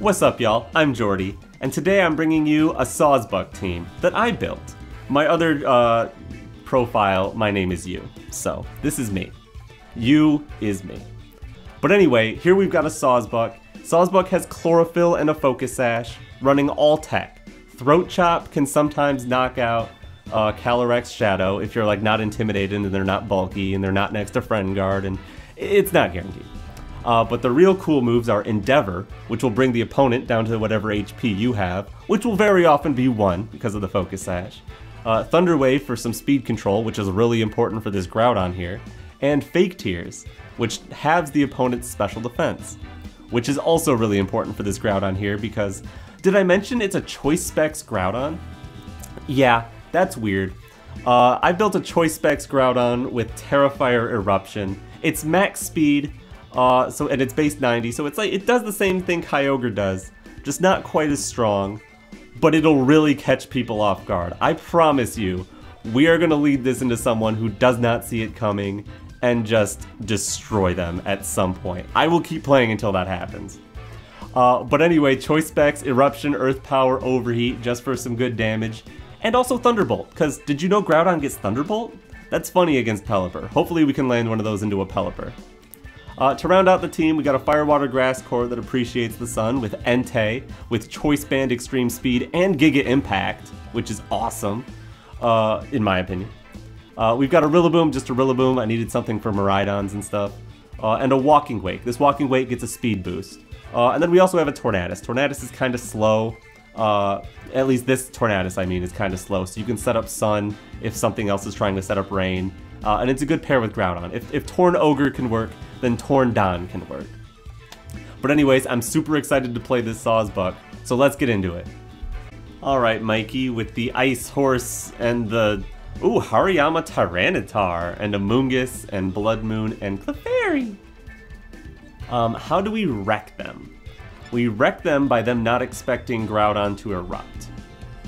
What's up, y'all? I'm Geordi, and today I'm bringing you a Sawsbuck team that I built. My other uh, profile, my name is you, so this is me. You is me. But anyway, here we've got a Sawsbuck. Sawsbuck has chlorophyll and a focus sash, running all tech. Throat chop can sometimes knock out uh, Calyrex Shadow if you're like not intimidated and they're not bulky and they're not next to Friend Guard, and it's not guaranteed. Uh, but the real cool moves are Endeavor, which will bring the opponent down to whatever HP you have, which will very often be 1 because of the Focus Sash. Uh, Thunder Wave for some speed control, which is really important for this Groudon here. And Fake Tears, which halves the opponent's special defense. Which is also really important for this Groudon here because, did I mention it's a Choice Specs Groudon? Yeah, that's weird. Uh, I built a Choice Specs Groudon with Tera Fire Eruption. It's max speed, uh, so and it's base 90, so it's like it does the same thing Kyogre does, just not quite as strong, but it'll really catch people off guard. I promise you, we are gonna lead this into someone who does not see it coming and just destroy them at some point. I will keep playing until that happens. Uh, but anyway, Choice Specs, Eruption, Earth Power, Overheat, just for some good damage. And also Thunderbolt, because did you know Groudon gets Thunderbolt? That's funny against Pelipper. Hopefully we can land one of those into a Pelipper. Uh, to round out the team, we got a Firewater Grass Core that appreciates the sun with Entei, with Choice Band Extreme Speed and Giga Impact, which is awesome, uh, in my opinion. Uh, we've got a Rillaboom, just a Rillaboom. I needed something for Miraidons and stuff. Uh, and a Walking Wake. This Walking Wake gets a speed boost. Uh, and then we also have a Tornadus. Tornadus is kind of slow. Uh, at least this Tornadus, I mean, is kind of slow. So you can set up Sun if something else is trying to set up Rain. And it's a good pair with Groudon. If, if Torn Ogre can work, then Torn Don can work. But anyways, I'm super excited to play this Sawsbuck, so let's get into it. Alright, Mikey, with the Ice Horse and the... Ooh, Hariyama Tyranitar, and Amoonguss, and Blood Moon, and Clefairy! Um, how do we wreck them? We wreck them by them not expecting Groudon to erupt.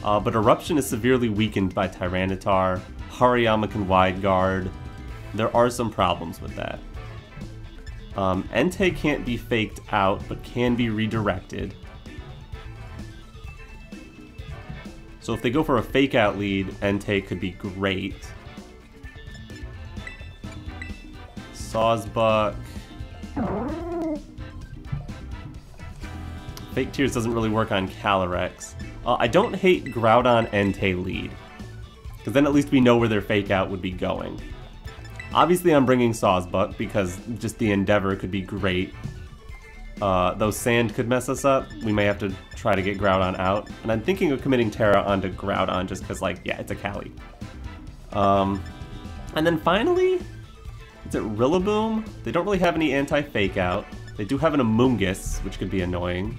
Uh, but Eruption is severely weakened by Tyranitar, Hariyama can wide guard. There are some problems with that. Um, Entei can't be faked out, but can be redirected. So if they go for a fake out lead, Entei could be great. Sawsbuck. Fake Tears doesn't really work on Calyrex. Uh, I don't hate Groudon Entei lead, because then at least we know where their fake out would be going. Obviously I'm bringing Sawsbuck because just the Endeavor could be great. Uh, though Sand could mess us up, we may have to try to get Groudon out. And I'm thinking of committing Tera onto Groudon just because, like, yeah, it's a Cali. Um, and then finally, is it Rillaboom? They don't really have any anti-fake out. They do have an Amoonguss, which could be annoying.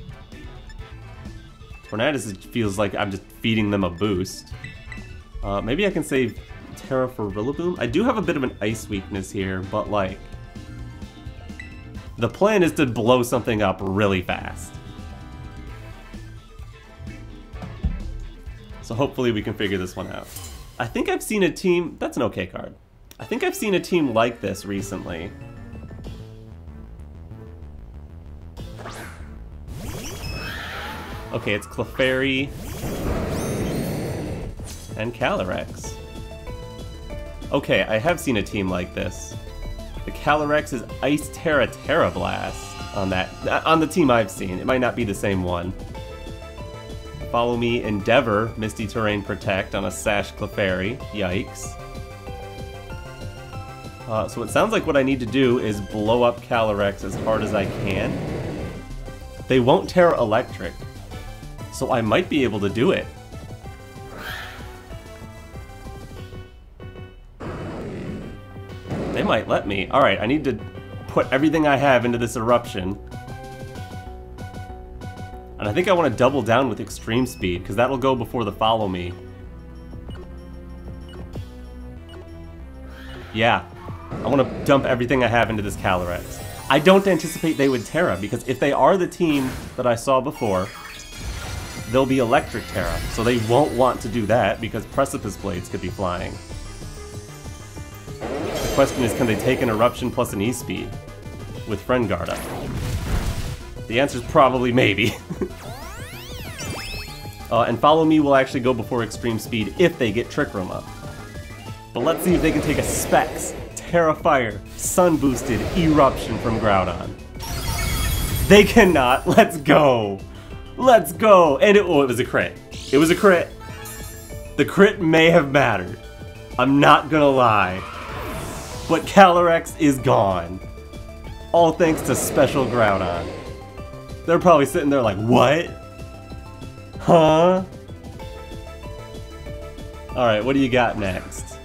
Tornadus feels like I'm just feeding them a boost. Uh, maybe I can save Tera for Rillaboom. I do have a bit of an ice weakness here, but like... The plan is to blow something up really fast. So hopefully we can figure this one out. I think I've seen a team... That's an okay card. I think I've seen a team like this recently. Okay, it's Clefairy and Calyrex. Okay, I have seen a team like this. The Calyrex is Ice Tera Tera Blast on that on the team I've seen. It might not be the same one. Follow me, Endeavor, Misty Terrain Protect on a Sash Clefairy. Yikes. Uh, so it sounds like what I need to do is blow up Calyrex as hard as I can. They won't Tera Electric, so I might be able to do it. Might let me. Alright, I need to put everything I have into this eruption. And I think I want to double down with extreme speed, because that'll go before the follow me. Yeah, I want to dump everything I have into this Calyrex. I don't anticipate they would Tera, because if they are the team that I saw before, they'll be Electric Tera, so they won't want to do that, because Precipice Blades could be flying question is, can they take an Eruption plus an E-Speed with Friend Guard up? The answer is probably maybe. uh, and Follow Me will actually go before Extreme Speed if they get Trick Room up. But let's see if they can take a Specs, Tera Fire, Sun Boosted Eruption from Groudon. They cannot. Let's go. Let's go. And it, oh, it was a crit. It was a crit. The crit may have mattered. I'm not gonna lie. But Calyrex is gone. All thanks to Special Groudon. They're probably sitting there like, what? Huh? Alright, what do you got next?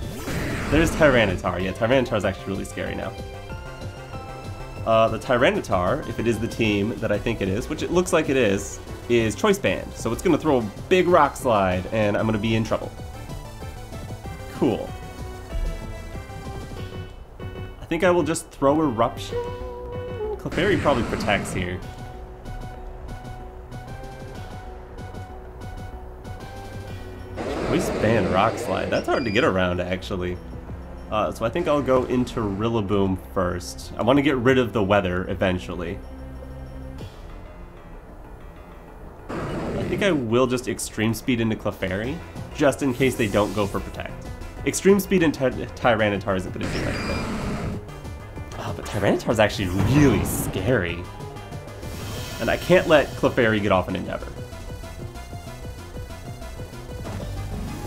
There's Tyranitar. Yeah, Tyranitar is actually really scary now. Uh, the Tyranitar, if it is the team that I think it is, which it looks like it is, is Choice Band. So it's going to throw a big Rock Slide, and I'm going to be in trouble. Cool. I think I will just throw Eruption? Clefairy probably protects here. We Band Rock Slide. That's hard to get around, actually. Uh, so I think I'll go into Rillaboom first. I want to get rid of the weather eventually. I think I will just Extreme Speed into Clefairy, just in case they don't go for Protect. Extreme Speed into Tyranitar isn't going to do anything. Tyranitar is actually really scary. And I can't let Clefairy get off an Endeavor.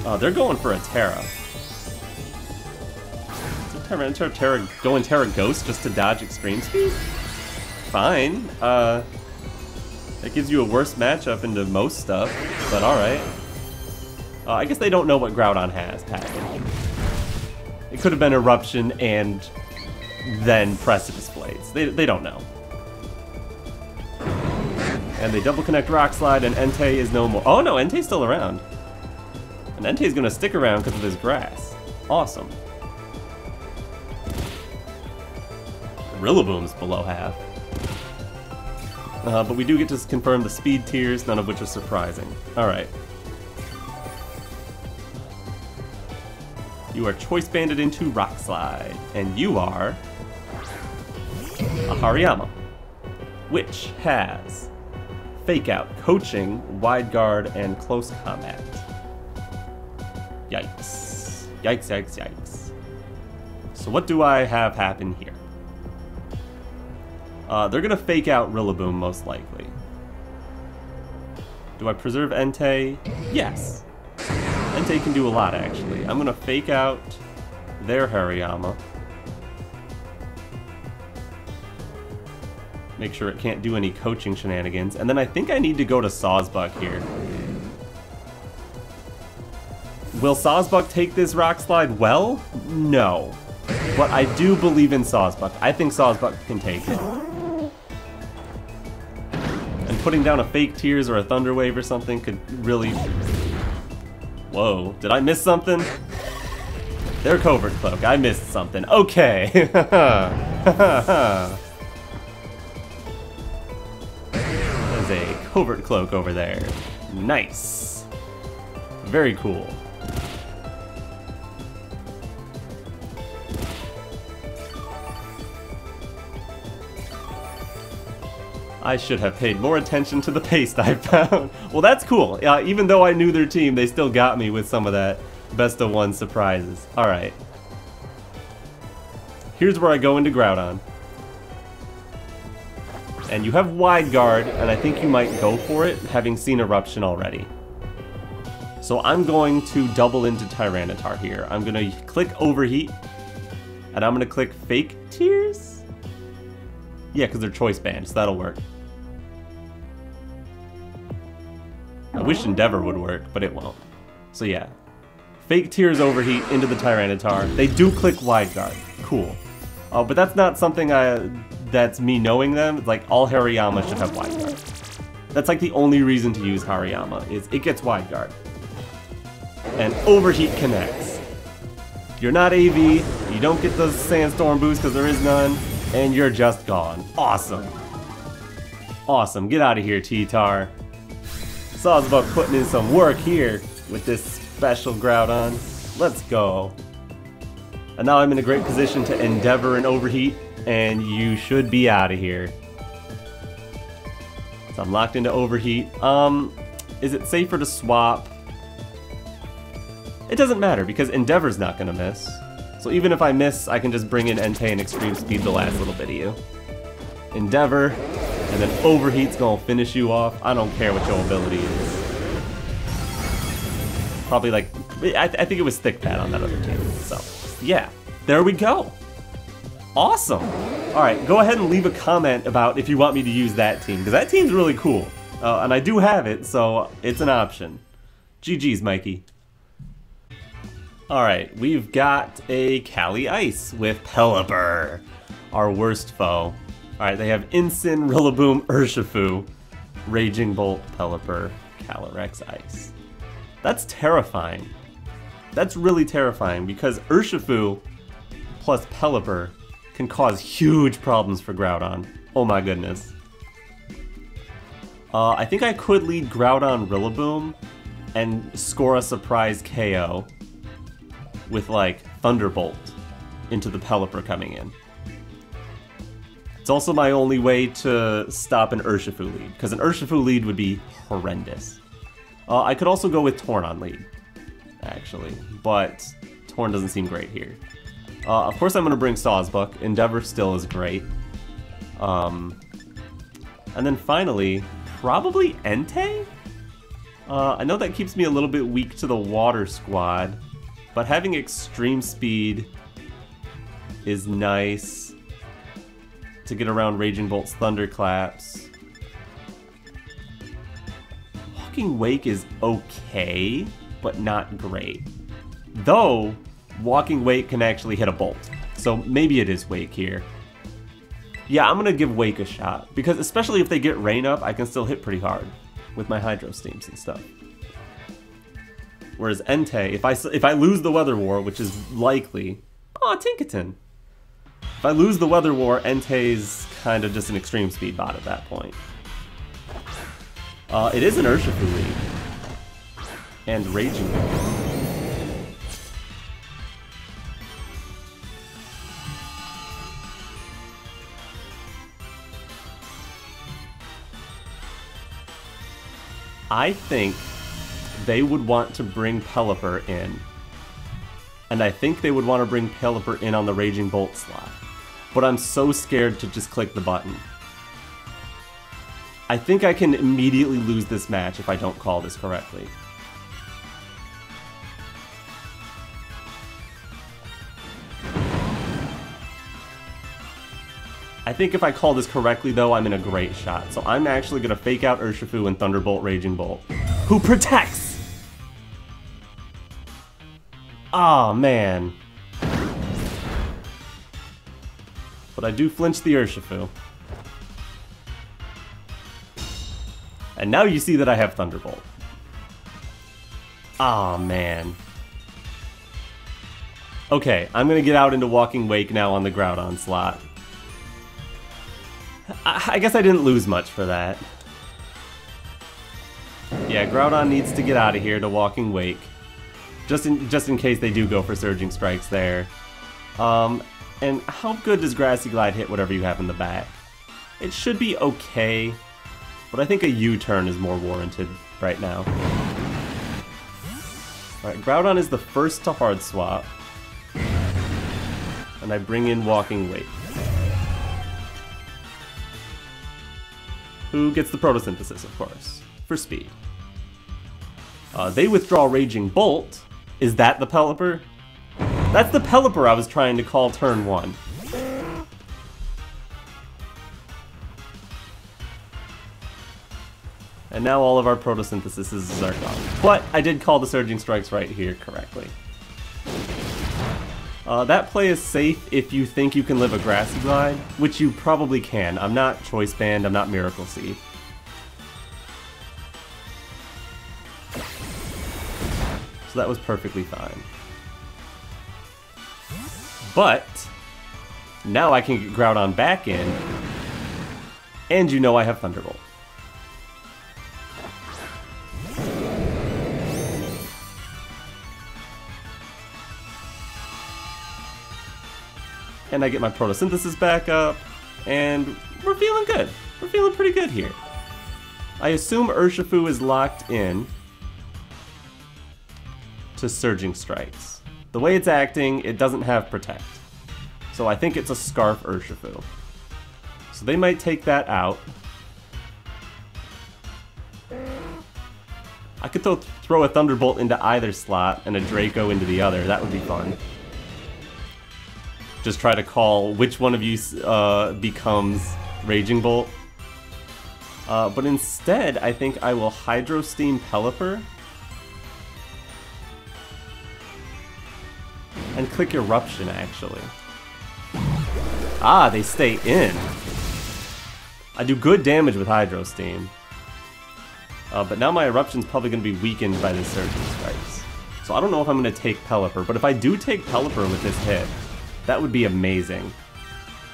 Oh, they're going for a Tera. Tyranitar Tera going Tera Ghost just to dodge Extreme Speed? Fine. Uh, that gives you a worse matchup into most stuff, but alright. Uh, I guess they don't know what Groudon has packaged. It could have been Eruption and then Precipice Blades. They, they don't know. And they double connect Rock Slide, and Entei is no more. Oh no, Entei's still around. And Entei's gonna stick around because of his grass. Awesome. Rillaboom's below half. Uh, but we do get to confirm the speed tiers, none of which are surprising. Alright. You are choice banded into Rock Slide, and you are Hariyama, which has Fake Out, Coaching, Wide Guard, and Close Combat. Yikes. Yikes, yikes, yikes. So what do I have happen here? Uh, they're to fake out Rillaboom, most likely. Do I preserve Entei? Yes. Entei can do a lot, actually. I'm to fake out their Hariyama. Make sure it can't do any coaching shenanigans. And then I think I need to go to Sawsbuck here. Will Sawsbuck take this Rock Slide well? No. But I do believe in Sawsbuck. I think Sawsbuck can take it And putting down a fake Tears or a Thunder Wave or something could really... Whoa, did I miss something? They're Covert Cloak, I missed something. Okay! Covert Cloak over there. Nice. Very cool. I should have paid more attention to the paste I found. well, that's cool. Uh, even though I knew their team, they still got me with some of that best of one surprises. Alright. Here's where I go into Groudon. And you have Wide Guard, and I think you might go for it, having seen Eruption already. So I'm going to double into Tyranitar here. I'm going to click Overheat, and I'm going to click Fake Tears? Yeah, because they're choice band, so that'll work. I wish Endeavor would work, but it won't. So yeah. Fake Tears Overheat into the Tyranitar. They do click Wide Guard. Cool. Uh, but that's not something I, that's me knowing them. Like all Hariyama should have Wide Guard. That's like the only reason to use Hariyama, is it gets Wide Guard. And Overheat connects. You're not AV, you don't get the Sandstorm boost because there is none, and you're just gone. Awesome. Awesome, get out of here, T-Tar. Sawsbuck putting in some work here with this special Groudon. Let's go. And now I'm in a great position to Endeavor and Overheat, and you should be out of here. So I'm locked into overheat. Um, is it safer to swap? It doesn't matter because Endeavor's not gonna miss. So even if I miss, I can just bring in Entei and Extreme Speed the last little bit of you. Endeavor, and then Overheat's gonna finish you off. I don't care what your ability is. Probably like, I, th I think it was Thick Fat on that other team. So, yeah, there we go. Awesome. All right, go ahead and leave a comment about if you want me to use that team, because that team's really cool. Uh, and I do have it, so it's an option. GG's, Mikey. All right, we've got a Cali Ice with Pelipper, our worst foe. All right, they have Incin, Rillaboom, Urshifu, Raging Bolt, Pelipper, Calyrex Ice. That's terrifying. That's really terrifying because Urshifu plus Pelipper can cause huge problems for Groudon. Oh my goodness. Uh, I think I could lead Groudon Rillaboom and score a surprise KO with like Thunderbolt into the Pelipper coming in. It's also my only way to stop an Urshifu lead, because an Urshifu lead would be horrendous. Uh, I could also go with Torn on lead, actually, but Torn doesn't seem great here. Uh, of course I'm going to bring Sawsbuck. Endeavor still is great. Um, and then finally, probably Entei? Uh, I know that keeps me a little bit weak to the water squad, but having extreme speed is nice to get around Raging Bolt's Thunderclaps. Walking Wake is okay, but not great. Though, Walking Wake can actually hit a Bolt, so maybe it is Wake here. Yeah, I'm gonna give Wake a shot, because especially if they get Rain up, I can still hit pretty hard with my Hydro Steams and stuff. Whereas Entei, if I, if I lose the Weather War, which is likely... Oh, Tinkaton! If I lose the Weather War, Entei's kind of just an extreme speed bot at that point. Uh, it is an Urshifu lead. And Raging I think they would want to bring Pelipper in. And I think they would want to bring Pelipper in on the Raging Bolt slot. But I'm so scared to just click the button. I think I can immediately lose this match if I don't call this correctly. Think if I call this correctly, though, I'm in a great shot. So I'm actually going to fake out Urshifu and Thunderbolt Raging Bolt. Who protects? Aw, oh, man. But I do flinch the Urshifu. And now you see that I have Thunderbolt. Aw, oh, man. Okay, I'm gonna get out into Walking Wake now on the Groudon slot. I, guess I didn't lose much for that. Yeah, Groudon needs to get out of here to Walking Wake. Just in, just in case they do go for Surging Strikes there. Um, and how good does Grassy Glide hit whatever you have in the back? It should be okay, but I think a U-turn is more warranted right now. Alright, Groudon is the first to hard swap. And I bring in Walking Wake. Who gets the Protosynthesis, of course, for speed. Uh, they withdraw Raging Bolt. Is that the Pelipper? That's the Pelipper I was trying to call turn one. And now all of our Protosynthesis are gone. But I did call the Surging Strikes right here correctly. Uh, that play is safe if you think you can live a Grassy Glide, which you probably can. I'm not Choice Band, I'm not Miracle Seed. So that was perfectly fine. But, now I can get Groudon back in, and you know I have Thunderbolt. And I get my Protosynthesis back up, and we're feeling good. We're feeling pretty good here. I assume Urshifu is locked in to Surging Strikes. The way it's acting, it doesn't have Protect. So I think it's a Scarf Urshifu. So they might take that out. I could th throw a Thunderbolt into either slot and a Draco into the other. That would be fun. Just try to call which one of you uh, becomes Raging Bolt. Uh, but instead, I think I will Hydro Steam Pelipper. And click Eruption, actually. Ah, they stay in. I do good damage with Hydro Steam. Uh, but now my Eruption's probably going to be weakened by the Surging Strikes. So I don't know if I'm going to take Pelipper, but if I do take Pelipper with this hit, that would be amazing.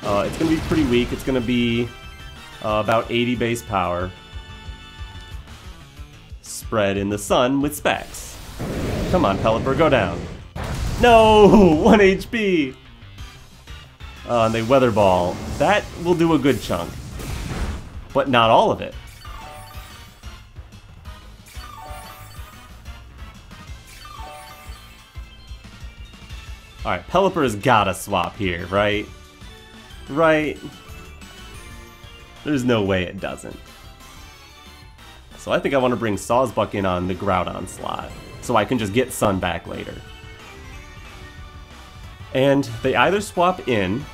Uh, it's going to be pretty weak. It's going to be uh, about 80 base power. Spread in the sun with specs. Come on, Pelipper, go down. No! 1 HP! Uh, and they Weather Ball. That will do a good chunk. But not all of it. Alright, Pelipper has gotta swap here, right? Right? There's no way it doesn't. So I think I want to bring Sawsbuck in on the Groudon slot, so I can just get Sun back later. And they either swap in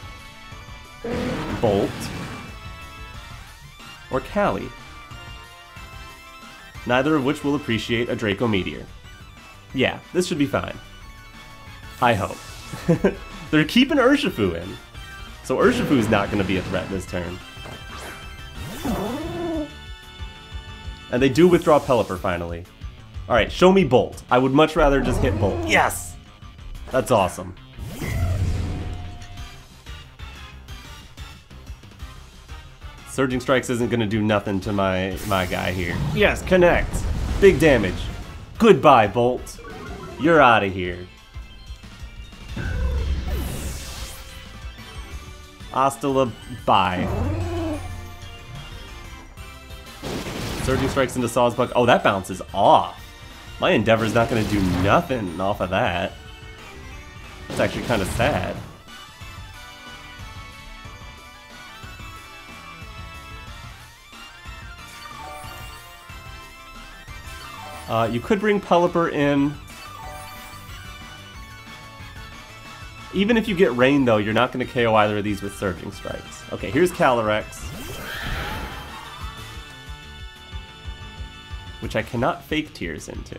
Bolt or Cali. Neither of which will appreciate a Draco Meteor. Yeah, this should be fine. I hope. They're keeping Urshifu in. So Urshifu's not going to be a threat this turn. And they do withdraw Pelipper finally. Alright, show me Bolt. I would much rather just hit Bolt. Yes! That's awesome. Surging Strikes isn't going to do nothing to my, my guy here. Yes, connect! Big damage. Goodbye, Bolt. You're out of here. Hasta la bye. Surging Strikes into Sawsbuck. Oh, that bounces off. My Endeavor's not going to do nothing off of that. It's actually kind of sad. Uh, you could bring Pelipper in Even if you get Rain, though, you're not going to KO either of these with Surging Strikes. Okay, here's Calyrex. Which I cannot Fake Tears into.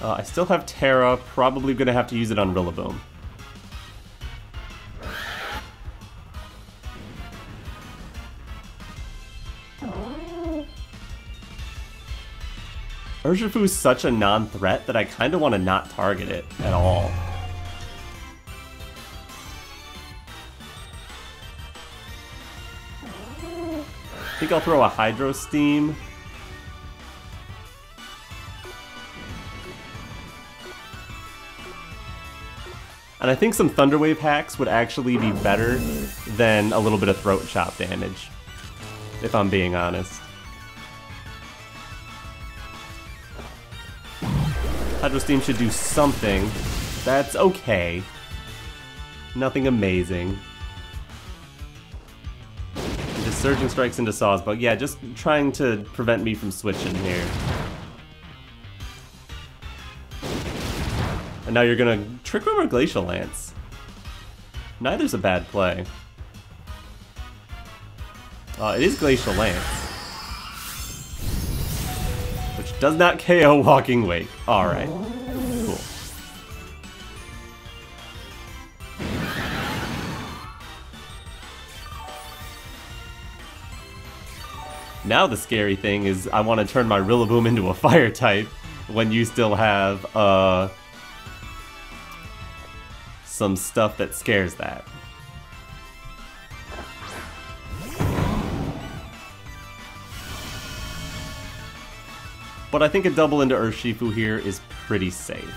Uh, I still have Tera, probably going to have to use it on Rillaboom. Urshifu is such a non-threat that I kind of want to not target it at all. I think I'll throw a Hydro Steam. And I think some Thunderwave hacks would actually be better than a little bit of Throat Chop damage, if I'm being honest. Hydro Steam should do something. That's okay. Nothing amazing. Just Surging Strikes into Sawsbuck. Yeah, just trying to prevent me from switching here. And now you're gonna Trick Room or Glacial Lance? Neither's a bad play. Uh, it is Glacial Lance does not KO Walking Wake. Alright. Cool. Now the scary thing is I want to turn my Rillaboom into a fire type when you still have uh, some stuff that scares that. But I think a double into Urshifu here is pretty safe.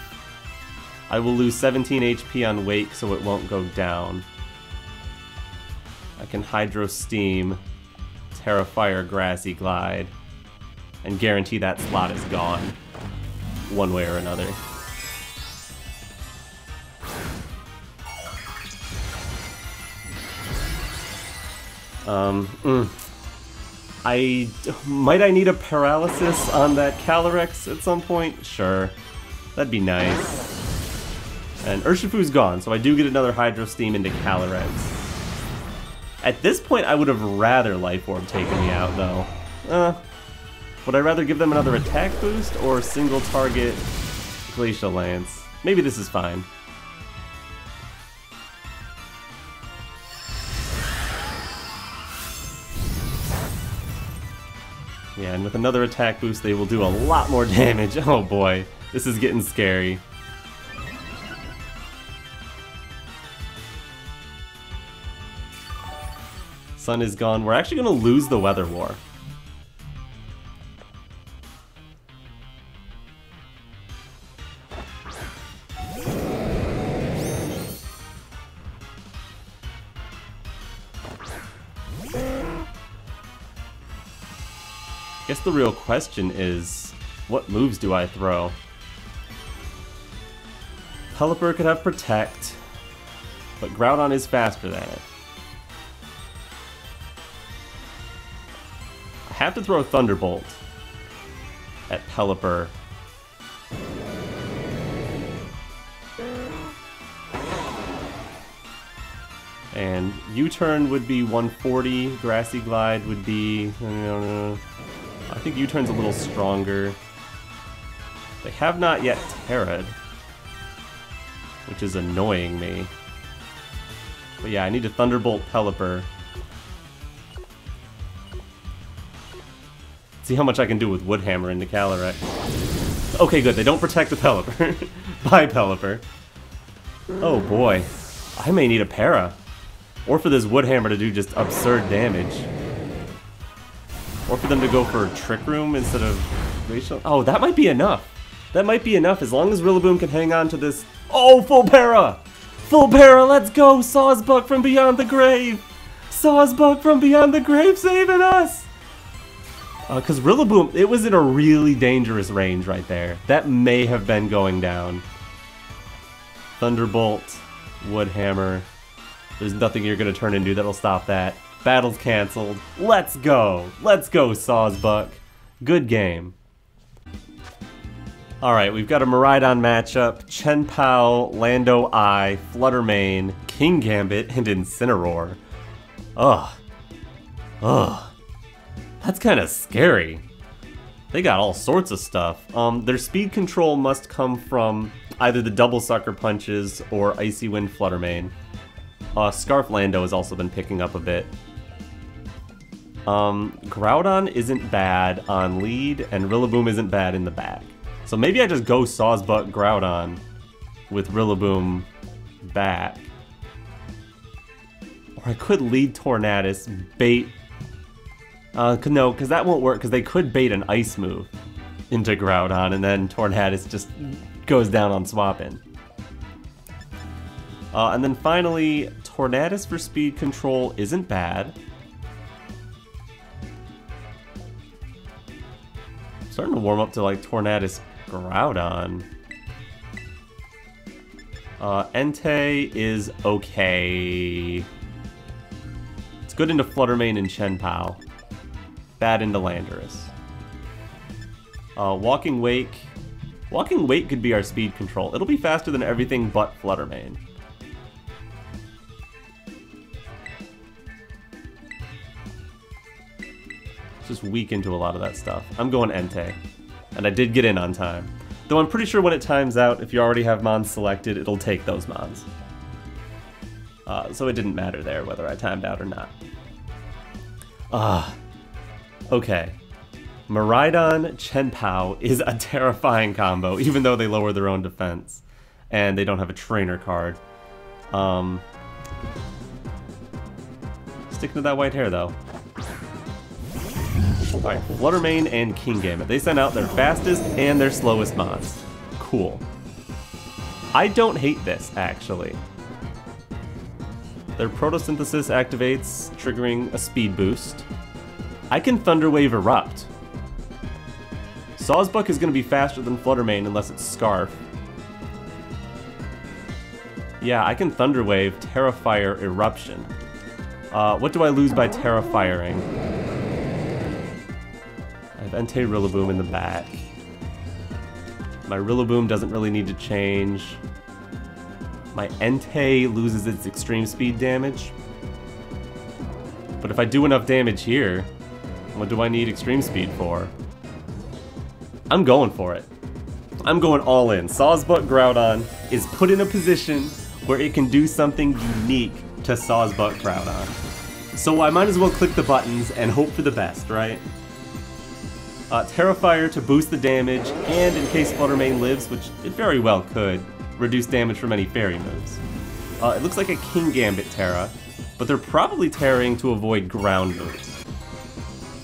I will lose 17 HP on Wake so it won't go down. I can Hydro Steam, Tera Fire Grassy Glide, and guarantee that slot is gone, one way or another. Um, mm. I might I need a paralysis on that Calyrex at some point? Sure, that'd be nice. And Urshifu's gone, so I do get another Hydro Steam into Calyrex. At this point, I would have rather Life Orb taken me out, though. Uh, would I rather give them another attack boost or single target Glacial Lance? Maybe this is fine. With another attack boost, they will do a lot more damage. Oh boy, this is getting scary. Sun is gone. We're actually going to lose the Weather War. The real question is, what moves do I throw? Pelipper could have Protect, but Groudon is faster than it. I have to throw Thunderbolt at Pelipper. And U-turn would be 140, Grassy Glide would be, know, I think U-turn's a little stronger. They have not yet Tera'd, which is annoying me. But yeah, I need to Thunderbolt Pelipper. See how much I can do with Wood Hammer into Calyrex. Okay, good. They don't protect the Pelipper. Bye, Pelipper. Oh boy. I may need a Para. Or for this Wood Hammer to do just absurd damage. Or for them to go for Trick Room instead of Glacial. Oh, that might be enough. That might be enough as long as Rillaboom can hang on to this. Oh, full para! Full para, let's go! Sawsbuck from beyond the grave! Sawsbuck from beyond the grave saving us! Because uh, Rillaboom, it was in a really dangerous range right there. That may have been going down. Thunderbolt, Woodhammer. There's nothing you're going to turn into that'll stop that. Battle's canceled. Let's go. Let's go, Sawsbuck. Good game. Alright, we've got a Miraidon matchup. Chien-Pao, Lando Eye, Fluttermane, Kingambit, and Incineroar. Ugh. Ugh. That's kind of scary. They got all sorts of stuff. Um, their speed control must come from either the double sucker punches or Icy Wind Fluttermane. Uh, Scarf Lando has also been picking up a bit. Um, Groudon isn't bad on lead, and Rillaboom isn't bad in the back. So maybe I just go Sawsbuck Groudon with Rillaboom back. Or I could lead Tornadus, bait... Uh, no, because that won't work, because they could bait an Ice move into Groudon, and then Tornadus just goes down on swapping. Uh, and then finally, Tornadus for speed control isn't bad. Starting to warm up to like Tornadus Groudon. Uh, Entei is okay. It's good into Fluttermane and Chien-Pao. Bad into Landorus. Uh, Walking Wake. Walking Wake could be our speed control. It'll be faster than everything but Fluttermane. Just weak into a lot of that stuff. I'm going Entei. And I did get in on time. Though I'm pretty sure when it times out, if you already have Mons selected, it'll take those Mons. Uh, so it didn't matter there whether I timed out or not. Ah. okay. Miraidon Chien-Pao is a terrifying combo, even though they lower their own defense. And they don't have a trainer card. Um, sticking to that white hair, though. Alright, Fluttermane and King Kingambit. They send out their fastest and their slowest mods. Cool. I don't hate this, actually. Their Protosynthesis activates, triggering a speed boost. I can Thunder Wave Erupt. Sawsbuck is going to be faster than Fluttermane unless it's Scarf. Yeah, I can Thunder Wave, Fire, Eruption. Uh, what do I lose by Tera Entei Rillaboom in the back. My Rillaboom doesn't really need to change. My Entei loses its extreme speed damage. But if I do enough damage here, what do I need extreme speed for? I'm going for it. I'm going all in. Sawsbuck Groudon is put in a position where it can do something unique to Sawsbuck Groudon. So I might as well click the buttons and hope for the best, right? Uh, Tera Fire to boost the damage, and in case Fluttermane lives, which it very well could, reduce damage from any fairy moves. Uh, it looks like a King Gambit Tera, but they're probably tearing to avoid ground moves.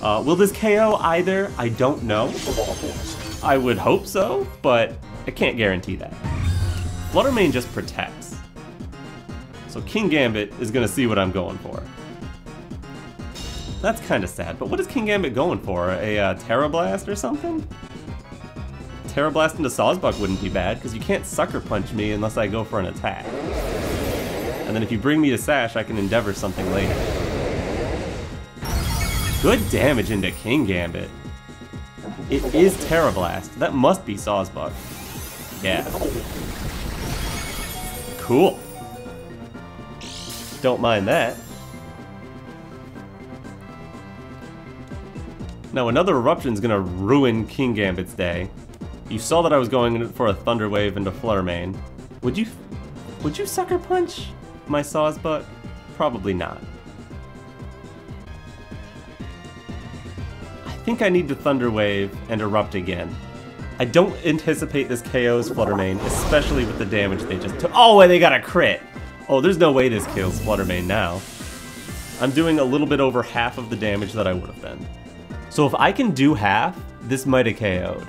Uh, will this KO either? I don't know. I would hope so, but I can't guarantee that. Fluttermane just protects. So Kingambit is gonna see what I'm going for. That's kind of sad, but what is Kingambit going for? A uh, Tera Blast or something? Tera Blast into Sawsbuck wouldn't be bad, because you can't Sucker Punch me unless I go for an attack. And then if you bring me to Sash, I can Endeavor something later. Good damage into Kingambit. It is Tera Blast. That must be Sawsbuck. Yeah. Cool. Don't mind that. Now another Eruption's gonna ruin Kingambit's day. You saw that I was going for a Thunder Wave into Fluttermane. Would you... Would you Sucker Punch my Sawsbuck? Probably not. I think I need to Thunder Wave and Erupt again. I don't anticipate this KO's Fluttermane, especially with the damage they just took. Oh, and they got a crit! Oh, there's no way this kills Fluttermane now. I'm doing a little bit over half of the damage that I would have been. So if I can do half, this might have KO'd.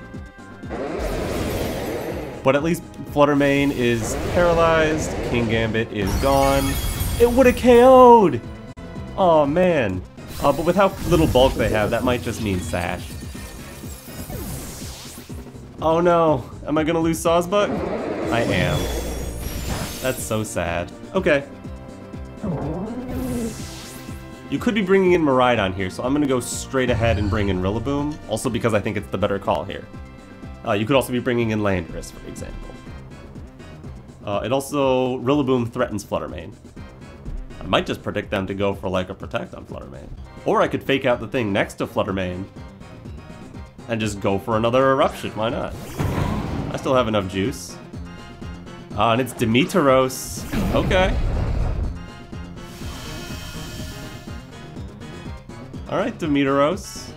But at least Fluttermane is paralyzed, Kingambit is gone. It would have KO'd! Oh man. Uh, but with how little bulk they have, that might just mean Sash. Oh no, am I gonna lose Sawsbuck? I am. That's so sad. Okay. You could be bringing in Miraidon here, so I'm gonna go straight ahead and bring in Rillaboom, also because I think it's the better call here. Uh, you could also be bringing in Landorus, for example. Uh, it also, Rillaboom threatens Fluttermane. I might just predict them to go for like a Protect on Fluttermane. Or I could fake out the thing next to Fluttermane and just go for another Eruption, why not? I still have enough juice. Uh, and it's Dimetaros. Okay. Alright, Demeteros.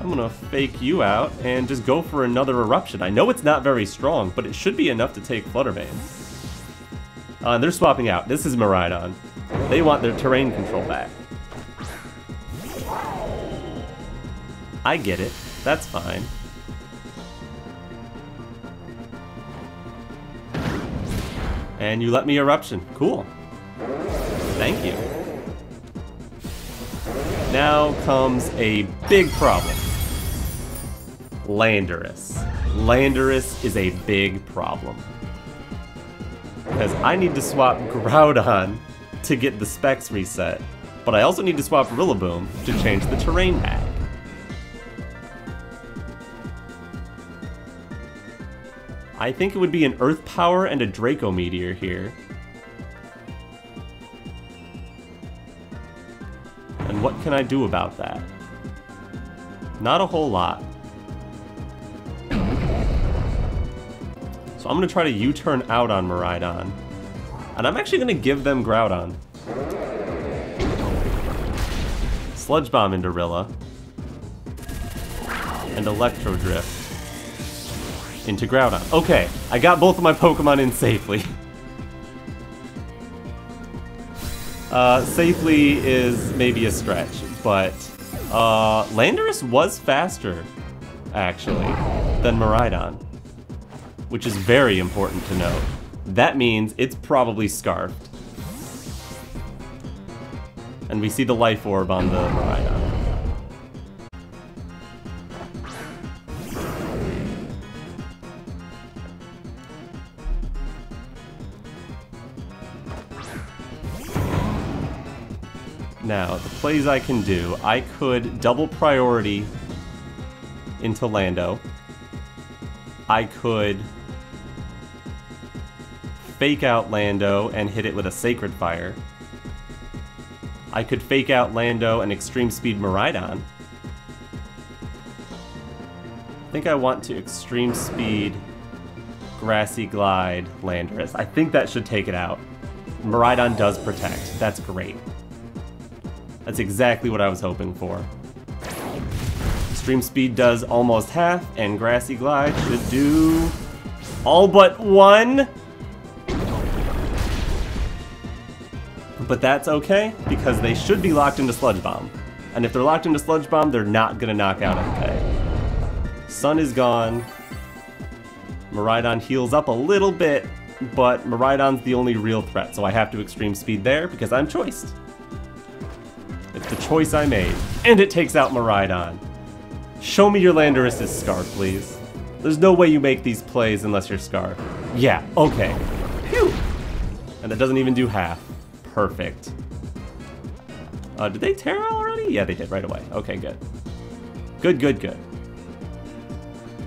I'm gonna fake you out and just go for another Eruption. I know it's not very strong, but it should be enough to take Fluttermane. Uh, they're swapping out. This is Miraidon. They want their terrain control back. I get it. That's fine. And you let me Eruption. Cool. Thank you. Now comes a big problem. Landorus. Landorus is a big problem. Because I need to swap Groudon to get the specs reset, but I also need to swap Rillaboom to change the terrain pack. I think it would be an Earth Power and a Draco Meteor here. Can I do about that? Not a whole lot. So I'm going to try to U-turn out on Miraidon. And I'm actually going to give them Groudon. Sludge Bomb into Rilla. And Electro Drift. Into Groudon. Okay, I got both of my Pokemon in safely. uh, safely is maybe a stretch, but uh, Landorus was faster, actually. than Miraidon, which is very important to note. That means it's probably Scarfed. And we see the life orb on the Miraidon. Now, the plays I can do, I could double priority into Lando. I could fake out Lando and hit it with a Sacred Fire. I could fake out Lando and Extreme Speed Miraidon. I think I want to Extreme Speed Grassy Glide Landorus. I think that should take it out. Miraidon does protect. That's great. That's exactly what I was hoping for. Extreme Speed does almost half, and Grassy Glide should do all but one. But that's okay, because they should be locked into Sludge Bomb. And if they're locked into Sludge Bomb, they're not gonna knock out Entei. Sun is gone. Miraidon heals up a little bit, but Miraidon's the only real threat, so I have to Extreme Speed there because I'm choiced. The choice I made. And it takes out Miraidon. Show me your Landorus' Scarf, please. There's no way you make these plays unless you're Scar. Yeah, okay. Phew! And that doesn't even do half. Perfect. Uh, did they Tera already? Yeah, they did right away. Okay, good. Good, good, good.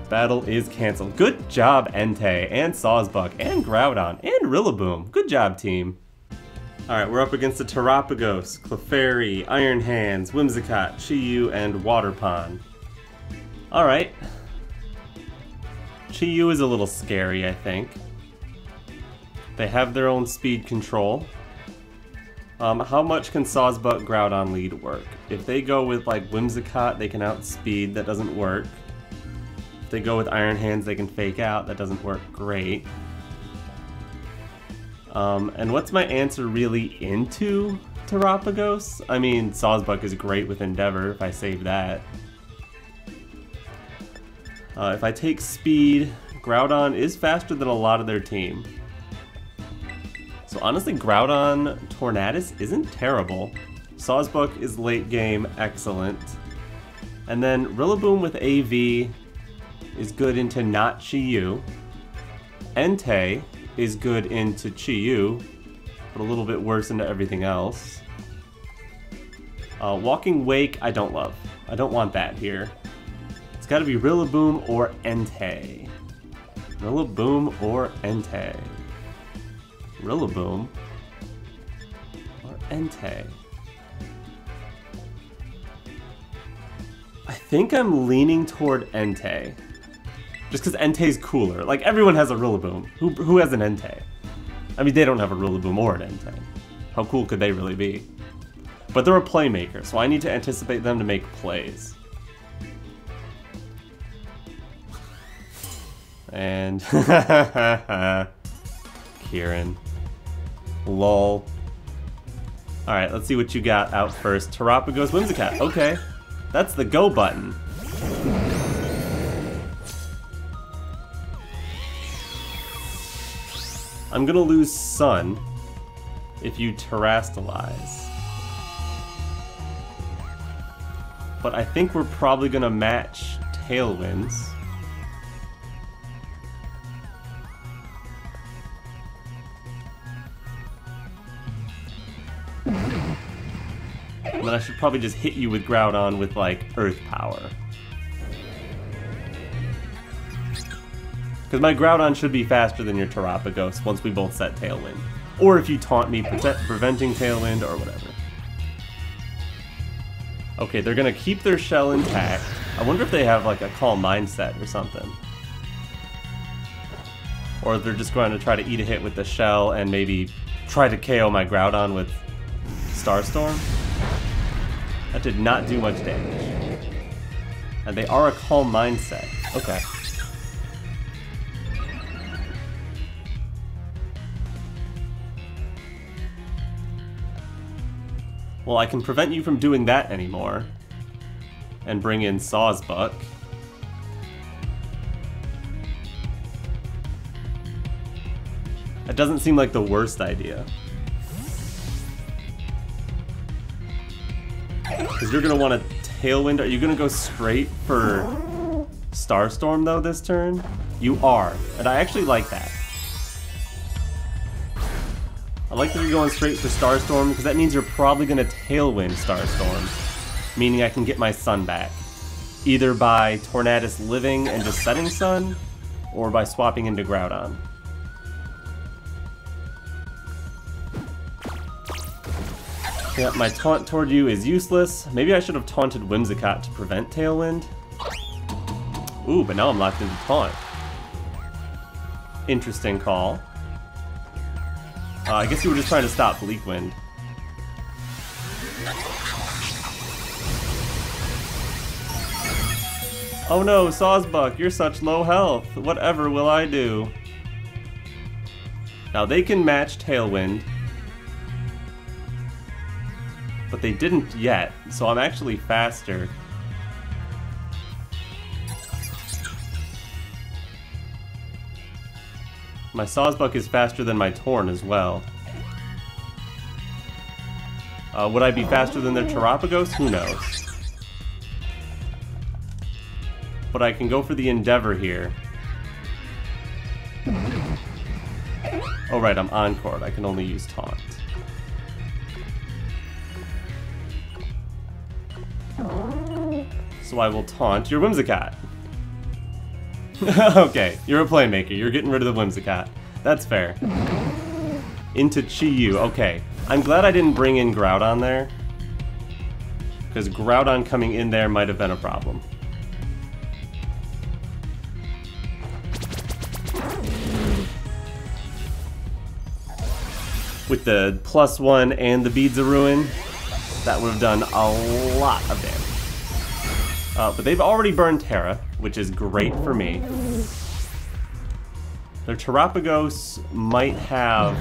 Battle is canceled. Good job, Entei, and Sawsbuck, and Groudon, and Rillaboom. Good job, team. Alright, we're up against the Terapagos, Clefairy, Iron Hands, Whimsicott, Chi-Yu, and Waterpon. Alright. Chi-Yu is a little scary, I think. They have their own speed control. Um, how much can Sawsbuck Groudon lead work? If they go with like Whimsicott, they can outspeed, that doesn't work. If they go with Iron Hands, they can fake out, that doesn't work great. Um, and what's my answer really into Terapagos? I mean, Sawsbuck is great with Endeavor if I save that. Uh, if I take speed, Groudon is faster than a lot of their team. So honestly, Groudon Tornadus isn't terrible. Sawsbuck is late game excellent. And then Rillaboom with AV is good into not Chi-Yu. Entei is good into Chi-Yu, but a little bit worse into everything else. Uh, Walking Wake, I don't love. I don't want that here. It's gotta be Rillaboom or Entei. Rillaboom or Entei. Rillaboom or Entei. I think I'm leaning toward Entei. Just because Entei's cooler. Like, everyone has a Rillaboom. Who, who has an Entei? I mean, they don't have a Rillaboom or an Entei. How cool could they really be? But they're a playmaker, so I need to anticipate them to make plays. And... Kieran. Lol. Alright, let's see what you got out first. Terapagos Whimsicott. Okay. That's the go button. I'm gonna lose Sun if you Terastalize. But I think we're probably gonna match Tailwinds. And then I should probably just hit you with Groudon with, like, Earth Power. Because my Groudon should be faster than your Terapagos once we both set Tailwind. Or if you taunt me, pre preventing Tailwind, or whatever. Okay, they're gonna keep their shell intact. I wonder if they have, like, a Calm Mindset or something. Or they're just going to try to eat a hit with the shell and maybe try to KO my Groudon with Starstorm. That did not do much damage. And they are a calm mindset. Okay. Well, I can prevent you from doing that anymore. And bring in Sawsbuck. That doesn't seem like the worst idea. Because you're going to want to Tailwind. Are you going to go straight for Starstorm, though, this turn? You are. And I actually like that. I like that you're going straight for Starstorm, because that means you're probably going to Tailwind Starstorm, meaning I can get my Sun back. Either by Tornadus living and just setting Sun, or by swapping into Groudon. Yeah, my taunt toward you is useless. Maybe I should have taunted Whimsicott to prevent Tailwind. Ooh, but now I'm locked into taunt. Interesting call. Uh, I guess you were just trying to stop Bleakwind. Oh no, Sawsbuck, you're such low health. Whatever will I do? Now they can match Tailwind, but they didn't yet, so I'm actually faster. My Sawsbuck is faster than my Torn as well. Uh, would I be faster than their Terapagos? Who knows. But I can go for the Endeavor here. Oh right, I'm Encored. I can only use Taunt. So I will taunt your Whimsicott. okay, you're a playmaker. You're getting rid of the Whimsicott. That's fair. Into Chi-Yu. Okay. I'm glad I didn't bring in Groudon there. Because Groudon coming in there might have been a problem. With the plus one and the Beads of Ruin, that would have done a lot of damage. Uh, but they've already burned Tera, which is great for me. Their Terapagos might have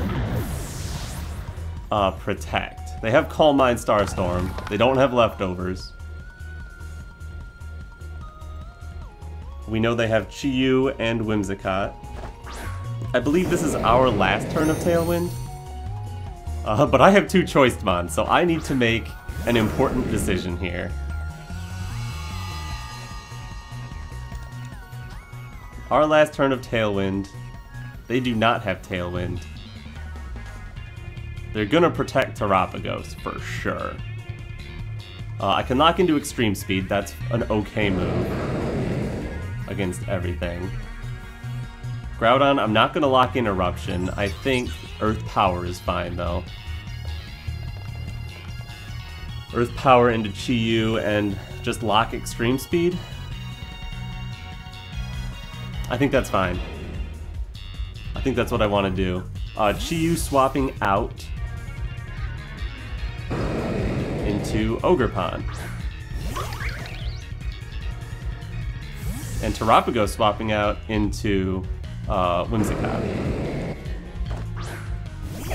uh, Protect. They have Calm Mind Starstorm. They don't have Leftovers. We know they have Chi-Yu and Whimsicott. I believe this is our last turn of Tailwind. Uh, but I have two choice mons, so I need to make an important decision here. Our last turn of Tailwind. They do not have Tailwind. They're gonna protect Terapagos for sure. Uh, I can lock into Extreme Speed, that's an okay move against everything. Groudon, I'm not gonna lock in Eruption. I think Earth Power is fine though. Earth Power into Chi-Yu and just lock Extreme Speed. I think that's fine. I think that's what I want to do. Uh, Chi-Yu swapping out into Ogerpon. And Terapagos swapping out into uh, Whimsicott.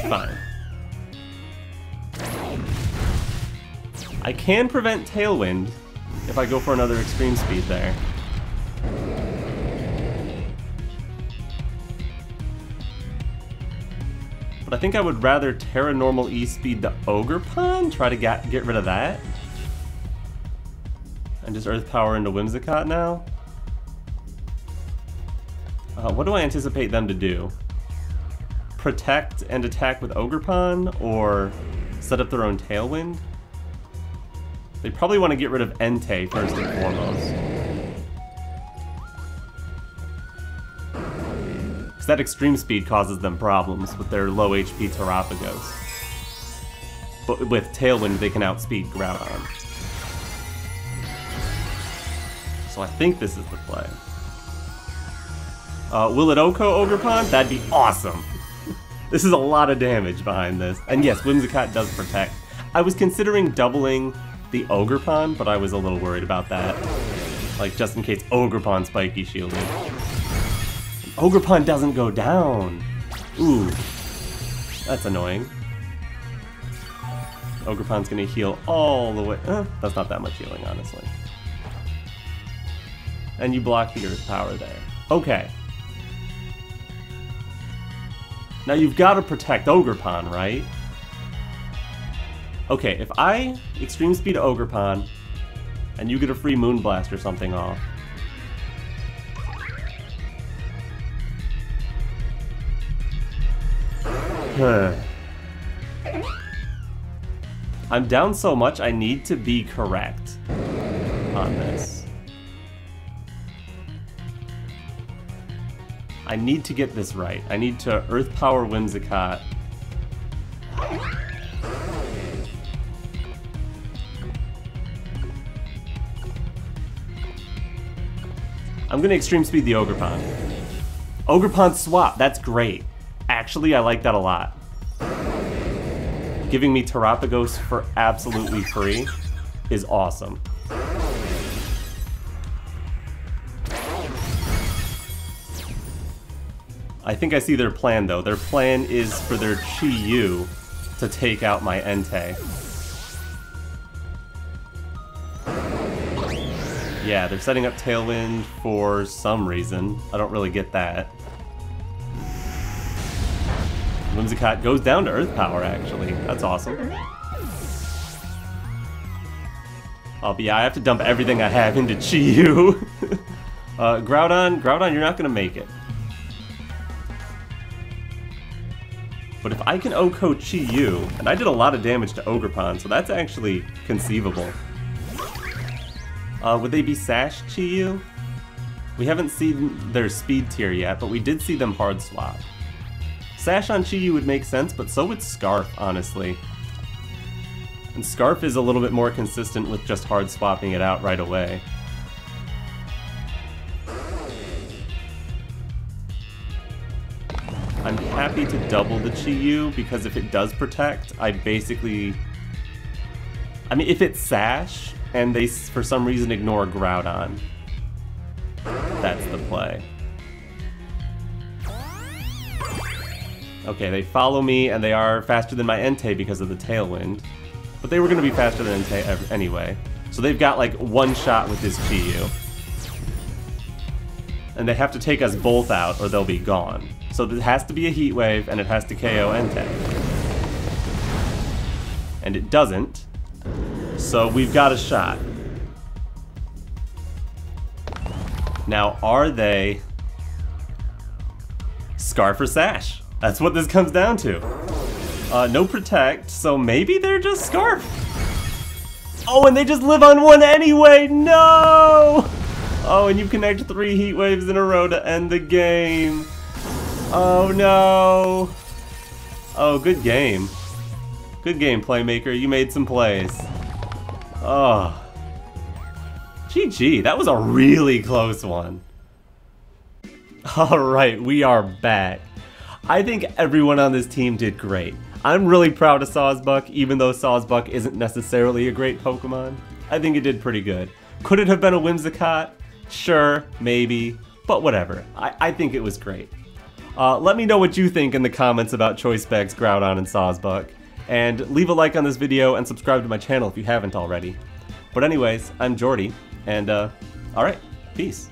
Fine. I can prevent Tailwind if I go for another Extreme Speed there. But I think I would rather Tera Normal E-Speed the Ogerpon, try to get, get rid of that. And just Earth Power into Whimsicott now. Uh, what do I anticipate them to do? Protect and attack with Ogerpon, or set up their own Tailwind? They probably want to get rid of Entei first and foremost. Because that extreme speed causes them problems with their low HP Terapagos. But with Tailwind, they can outspeed Groudon. So I think this is the play. Uh, will it OHKO Ogerpon? That'd be awesome. this is a lot of damage behind this. And yes, Whimsicott does protect. I was considering doubling the Ogerpon, but I was a little worried about that. Like, just in case Ogerpon spiky shielded. Ogerpon doesn't go down! Ooh. That's annoying. Ogerpon's gonna heal all the way- eh, that's not that much healing, honestly. And you block the Earth Power there. Okay. Now you've got to protect Ogerpon, right? Okay, if I Extreme Speed Ogerpon, and you get a free Moonblast or something off, I'm down so much, I need to be correct on this. I need to get this right. I need to Earth Power Whimsicott. I'm gonna Extreme Speed the Ogerpon. Ogre Pond swap, that's great. Actually, I like that a lot. Giving me Terapagos for absolutely free is awesome. I think I see their plan though. Their plan is for their Chi-Yu to take out my Entei. Yeah, they're setting up Tailwind for some reason. I don't really get that. Whimsicott goes down to Earth Power, actually. That's awesome. Oh, yeah, I have to dump everything I have into Chi-Yu. uh, Groudon, Groudon, you're not gonna make it. But if I can OHKO Chi-Yu, and I did a lot of damage to Ogerpon, so that's actually conceivable. Uh, would they be Sash Chi-Yu? We haven't seen their speed tier yet, but we did see them hard swap. Sash on Chi-Yu would make sense, but so would Scarf, honestly. And Scarf is a little bit more consistent with just hard swapping it out right away. I'm happy to double the Chi-Yu because if it does protect, I basically... I mean, if it's Sash and they for some reason ignore Groudon, that's the play. Okay, they follow me and they are faster than my Entei because of the Tailwind. But they were going to be faster than Entei anyway. So they've got like one shot with this Chi-Yu. And they have to take us both out or they'll be gone. So it has to be a heat wave, and it has to KO Entei. And it doesn't. So we've got a shot. Now, are they Scarf or Sash? That's what this comes down to. Uh, no Protect, so maybe they're just Scarf. Oh, and they just live on one anyway! No! Oh, and you connect three Heat Waves in a row to end the game. Oh no! Oh, good game. Good game, Playmaker. You made some plays. Oh. GG, that was a really close one. Alright, we are back. I think everyone on this team did great. I'm really proud of Sawsbuck, even though Sawsbuck isn't necessarily a great Pokemon. I think it did pretty good. Could it have been a Whimsicott? Sure, maybe, but whatever. I, I think it was great. Uh, let me know what you think in the comments about Choice Specs, Groudon, and Sawsbuck. And leave a like on this video and subscribe to my channel if you haven't already. But anyways, I'm Geordi, and uh, alright, peace.